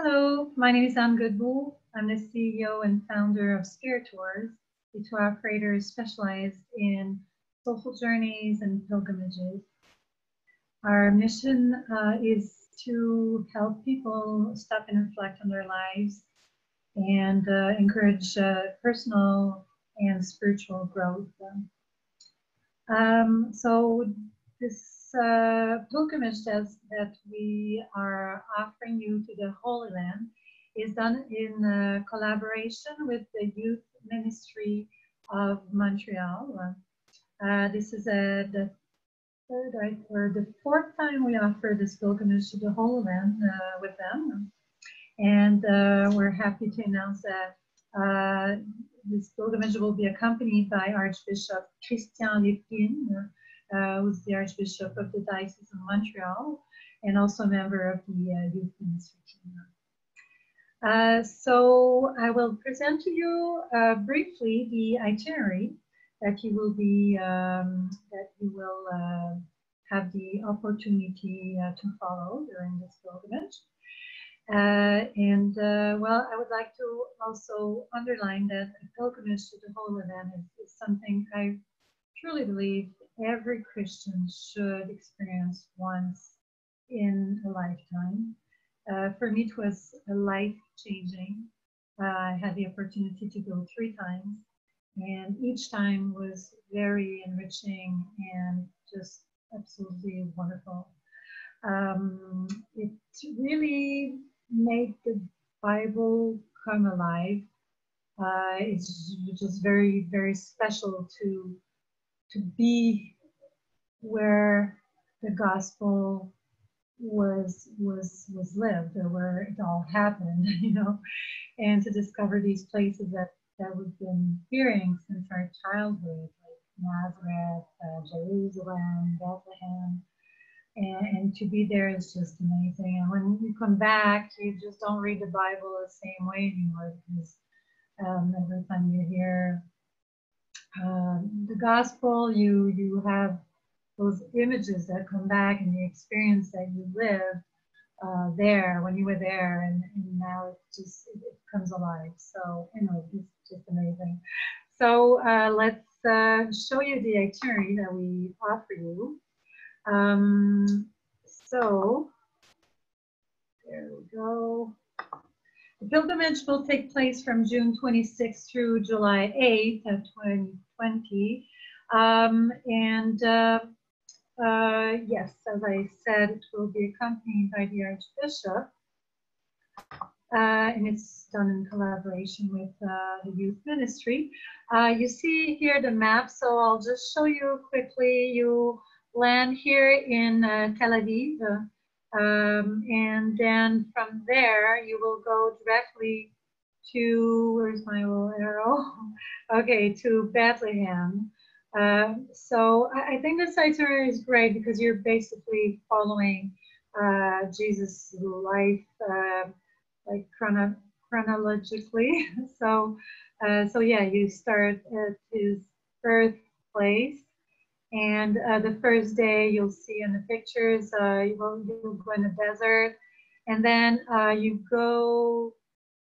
Hello, my name is Anne Goodbull. I'm the CEO and founder of Spiritours, The tour operator specialized in soulful journeys and pilgrimages. Our mission uh, is to help people stop and reflect on their lives and uh, encourage uh, personal and spiritual growth. Um, so this uh, pilgrimage that, that we are offering you to the Holy Land is done in uh, collaboration with the Youth Ministry of Montreal. Uh, this is a, the third right, or the fourth time we offer this pilgrimage to the Holy Land uh, with them. And uh, we're happy to announce that uh, this pilgrimage will be accompanied by Archbishop Christian Lépine, uh, who's the Archbishop of the Diocese of Montreal and also a member of the uh, Youth Ministry team. Uh, so I will present to you uh, briefly the itinerary that you will be um, that you will uh, have the opportunity uh, to follow during this pilgrimage. Uh, and uh, well, I would like to also underline that a pilgrimage to the Holy Land is, is something I truly believe every Christian should experience once in a lifetime. Uh, for me, it was a life changing. Uh, I had the opportunity to go three times, and each time was very enriching and just absolutely wonderful. Um, it really made the Bible come alive. Uh, it's just very, very special to to be where the gospel was was was lived or where it all happened, you know, and to discover these places that that we've been hearing since our childhood, like Nazareth, uh, Jerusalem, Bethlehem, and, and to be there is just amazing. And when you come back, you just don't read the Bible the same way anymore because um, every time you hear um, the gospel, you you have those images that come back and the experience that you live uh, there when you were there, and, and now it just it, it, comes alive. So anyway, it's just amazing. So uh, let's uh, show you the itinerary that we offer you. Um, so there we go. The pilgrimage will take place from June 26th through July 8th of 2020. Um, and uh, uh, yes, as I said, it will be accompanied by the Archbishop. Uh, and it's done in collaboration with uh, the youth ministry. Uh, you see here the map, so I'll just show you quickly. You land here in uh, Tel Aviv, um, and then from there you will go directly to, where's my little arrow? okay, to Bethlehem. Uh, so I, I, think this itinerary is great because you're basically following uh, Jesus' life uh, like chrono chronologically. so, uh, so yeah, you start at his birthplace and uh, the first day you'll see in the pictures, uh, you will you'll go in the desert. And then uh, you go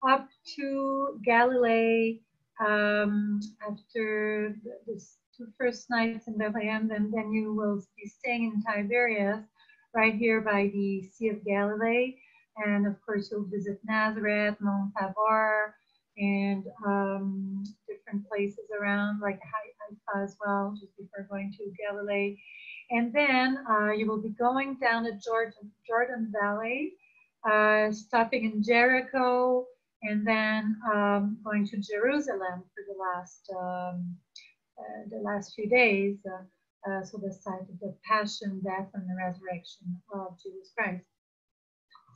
up to Galilee um, after the, two first nights in Bethlehem. And then you will be staying in Tiberias, right here by the Sea of Galilee. And of course, you'll visit Nazareth, Mount Tabor, and um, different places around, like as well, just before going to Galilee. And then uh, you will be going down the Jordan, Jordan Valley, uh, stopping in Jericho, and then um, going to Jerusalem for the last um, uh, the last few days. Uh, uh, so the site of the passion, death, and the resurrection of Jesus Christ.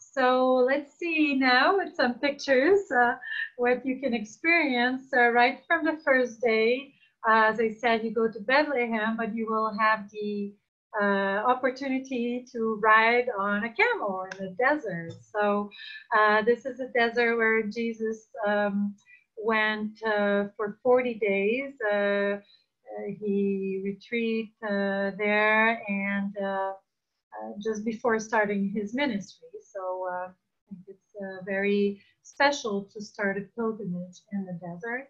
So let's see now with some pictures uh, what you can experience uh, right from the first day. Uh, as I said, you go to Bethlehem, but you will have the uh, opportunity to ride on a camel in the desert. So uh, this is a desert where Jesus um, went uh, for 40 days. he retreated there and just before starting his ministry. So uh, it's uh, very special to start a pilgrimage in the desert.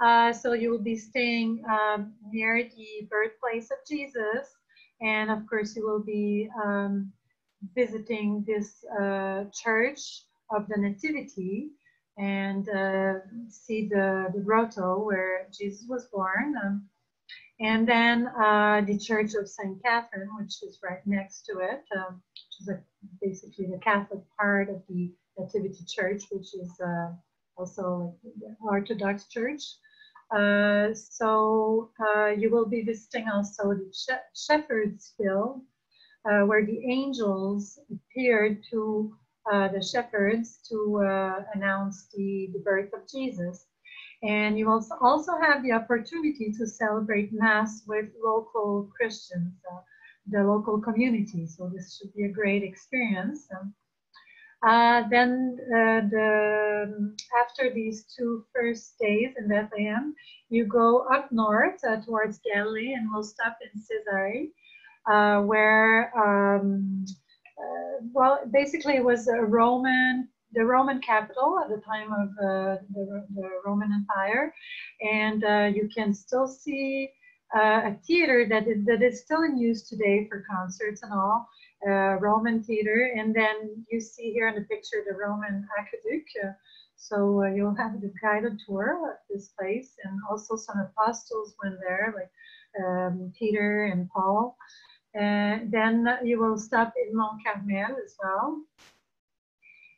Uh, so you will be staying um, near the birthplace of Jesus, and of course you will be um, visiting this uh, church of the Nativity and uh, see the, the grotto where Jesus was born. Um, and then uh, the Church of St. Catherine, which is right next to it, um, which is a, basically the Catholic part of the Nativity Church, which is uh, also like the Orthodox Church. Uh, so uh, you will be visiting also the Shepherd's Hill, uh, where the angels appeared to uh, the shepherds to uh, announce the, the birth of Jesus. And you also, also have the opportunity to celebrate Mass with local Christians, uh, the local community. So this should be a great experience. Um, uh, then uh, the, after these two first days in Bethlehem, you go up north uh, towards Galilee and we'll stop in Caesarea, uh, where, um, uh, well, basically it was a Roman, the Roman capital at the time of the, the, Roman Empire. And you can still see a theater that is, that is still in use today for concerts and all uh, Roman theater. And then you see here in the picture the Roman aqueduct. Uh, so uh, you'll have the guided tour of this place, and also some apostles went there, like um, Peter and Paul. And then you will stop in Mont Carmel as well,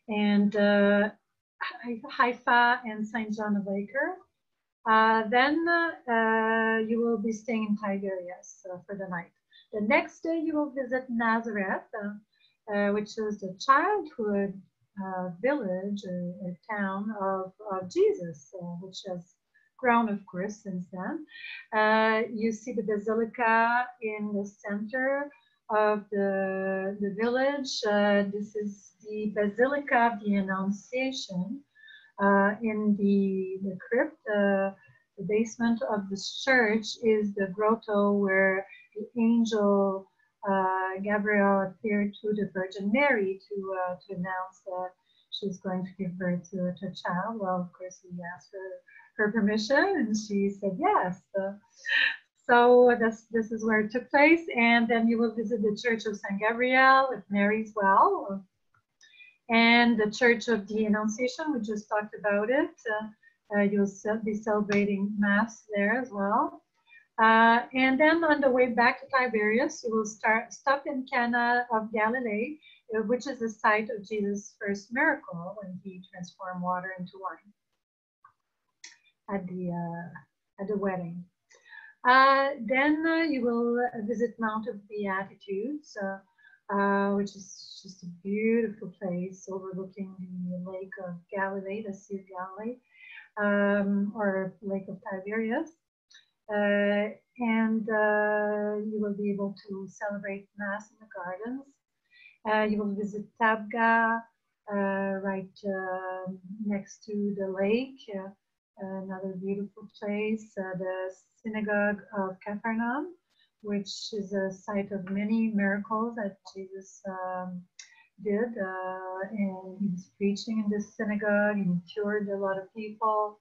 and uh, Haifa and Saint John of Acre. Uh, then uh, you will be staying in Tiberias uh, for the night. The next day you will visit Nazareth, uh, uh, which is the childhood uh, village or, or, town of, of Jesus, uh, which has grown, of course, since then. Uh, you see the basilica in the center of the, the village. Uh, this is the Basilica of the Annunciation in the, the crypt. the basement of the church is the grotto where the angel uh, Gabriel appeared to the Virgin Mary to, uh, to announce that she's going to give birth to, to a child. Well, of course, he asked her, her permission and she said yes. So, this, this is where it took place. And then you will visit the Church of St. Gabriel with Mary's Well and the Church of the Annunciation. We just talked about it. Uh, you'll be celebrating Mass there as well. Uh, and then on the way back to Tiberias, you will start stop in Cana of Galilee, uh, which is the site of Jesus' first miracle when he transformed water into wine at the uh, at the wedding. Uh, then uh, you will visit Mount of Beatitudes, uh, which is just a beautiful place overlooking the Lake of Galilee, the Sea of Galilee, um, or Lake of Tiberias. Uh, and uh, you will be able to celebrate Mass in the gardens. Uh, you will visit Tabgha, right next to the lake, another beautiful place, the Synagogue of Capernaum, which is a site of many miracles that Jesus um, did. Uh, and he was preaching in this synagogue and cured a lot of people.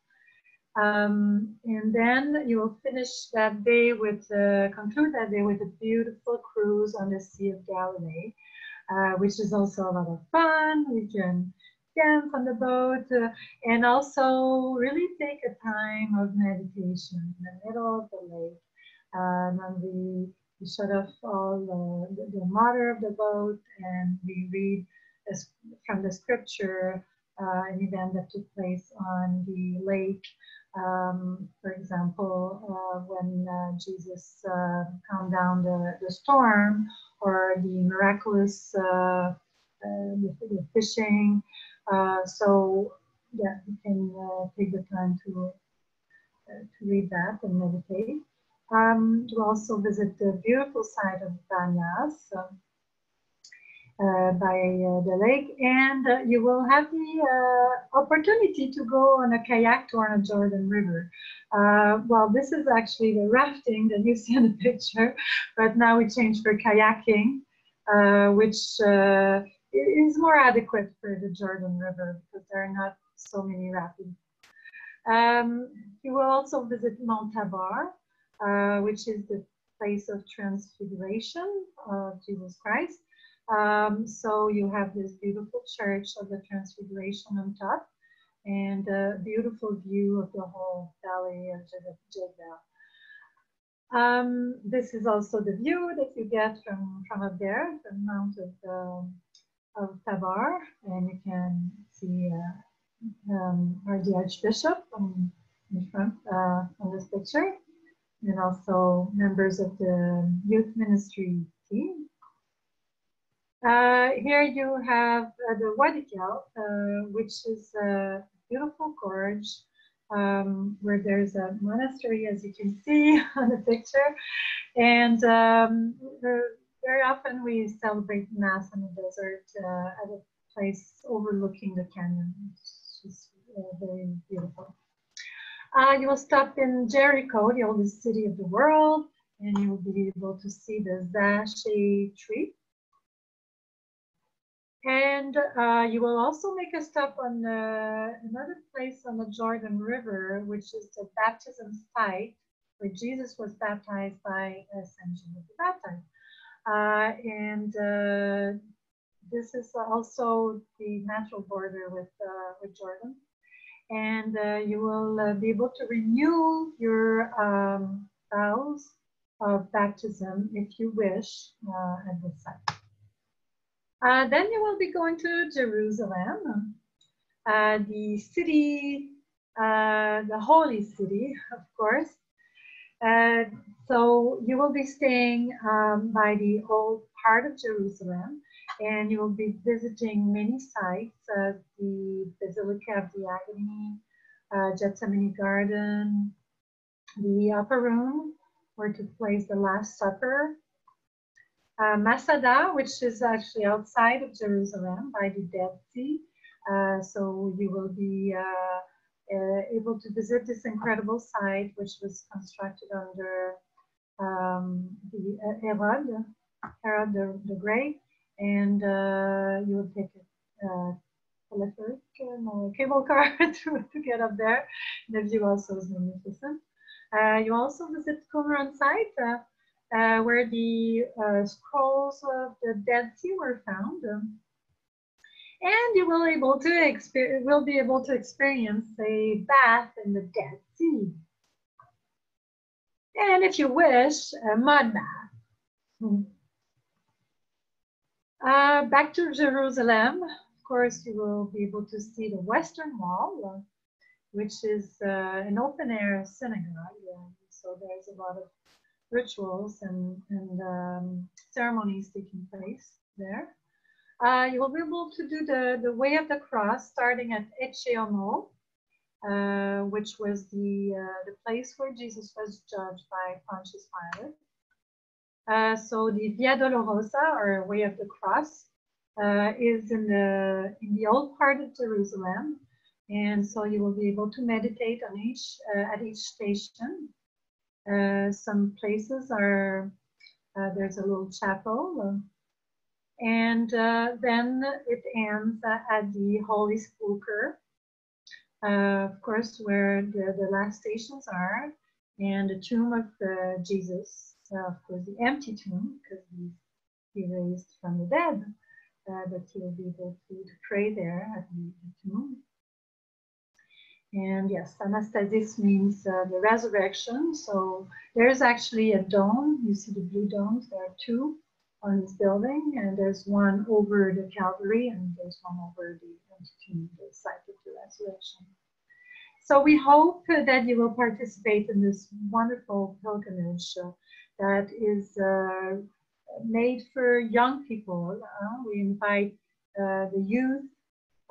Um, and then you will finish that day with, uh, conclude that day with a beautiful cruise on the Sea of Galilee, uh, which is also a lot of fun. We can dance on the boat uh, and also really take a time of meditation in the middle of the lake. and then we, we shut off all the, the, motor of the boat and we read from the scripture uh, an event that took place on the lake um, for example, uh, when uh, Jesus uh, calmed down the, the storm, or the miraculous uh, uh, the, the, fishing. Uh, so yeah, you can take the time to to read that and meditate. Um, to also visit the beautiful site of Banyas. Uh, by uh, the lake, and uh, you will have the opportunity to go on a kayak tour on the Jordan River. well, this is actually the rafting that you see in the picture, but now we change for kayaking, which is more adequate for the Jordan River because there are not so many rapids. Um, you will also visit Mount Tabor, uh, which is the place of transfiguration of Jesus Christ. Um, so you have this beautiful church of the Transfiguration on top and a beautiful view of the whole valley of Jezreel. Um, this is also the view that you get from, from up there, the Mount of, uh, of Tabor, and you can see uh, um, the Archbishop on, in front uh, on this picture, and also members of the youth ministry team. Uh, here you have uh, the Wadi Qelt, uh, which is a beautiful gorge um, where there's a monastery, as you can see on the picture. And um, very often we celebrate Mass in the desert uh, at a place overlooking the canyon. It's just uh, very beautiful. Uh, you will stop in Jericho, the oldest city of the world, and you will be able to see the Zache tree. And uh, you will also make a stop on uh, another place on the Jordan River, which is the baptism site where Jesus was baptized by Ascension of the Baptized. Uh, and uh, this is also the natural border with, uh, with Jordan. And uh, you will be able to renew your um, vows of baptism if you wish at this site. Uh, then you will be going to Jerusalem, uh, the city, uh, the holy city, of course. Uh, so you will be staying um, by the old part of Jerusalem, and you will be visiting many sites, uh, the Basilica of the Agony, uh, Gethsemane Garden, the upper room where took place the Last Supper, uh, Masada, which is actually outside of Jerusalem by the Dead Sea. Uh, so you will be uh, uh able to visit this incredible site, which was constructed under um, the uh, Herod, Herod the, the Great, and uh, you will take a telepheric no, cable car to, to get up there. The view also is magnificent. you also visit Qumran site uh, where the uh, scrolls of the Dead Sea were found. And you will able to will be able to experience a bath in the Dead Sea. And if you wish, a mud bath. Uh, back to Jerusalem, of course, you will be able to see the Western Wall, which is uh, an open air synagogue. so there's a lot of rituals and, and um, ceremonies taking place there. Uh, you will be able to do the, the way of the cross starting at Ecce Homo, uh, which was the, uh, the place where Jesus was judged by Pontius Pilate. Uh, so the Via Dolorosa, or Way of the Cross, uh, is in the, in the old part of Jerusalem. And so you will be able to meditate on each, uh, at each station uh, some places are, uh, there's a little chapel. Um, and uh, then it ends at the Holy Sepulchre, of course, where the, the last stations are, and the tomb of Jesus, of course, the empty tomb, because he, he raised from the dead, uh, that you'll be able to, to pray there at the, the tomb. And yes, anastasis means uh, the resurrection. So there's actually a dome. You see the blue domes. There are two on this building, and there's one over the Calvary, and there's one over the tomb, the site of the resurrection. So we hope that you will participate in this wonderful pilgrimage uh, that is uh, made for young people. Uh, we invite uh, the youth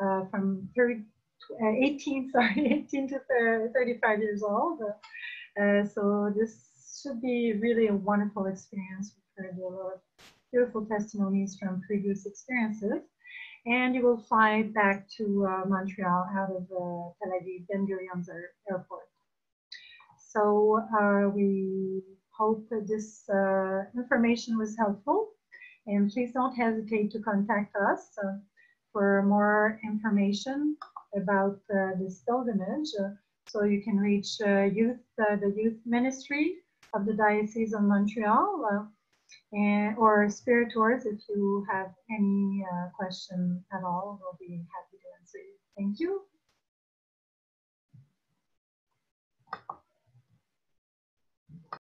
uh, from 30 uh, 18, sorry, 18 to 35 years old. Uh, so this should be really a wonderful experience. We've heard a lot of beautiful testimonies from previous experiences. And you will fly back to uh, Montreal out of uh, Tel Aviv Ben Gurion's airport. So uh, we hope this uh, information was helpful And please don't hesitate to contact us uh, for more information about uh, this pilgrimage. Uh, so you can reach uh, youth, the youth ministry of the Diocese of Montreal, and, or Spiritours if you have any question at all. We'll be happy to answer you. Thank you.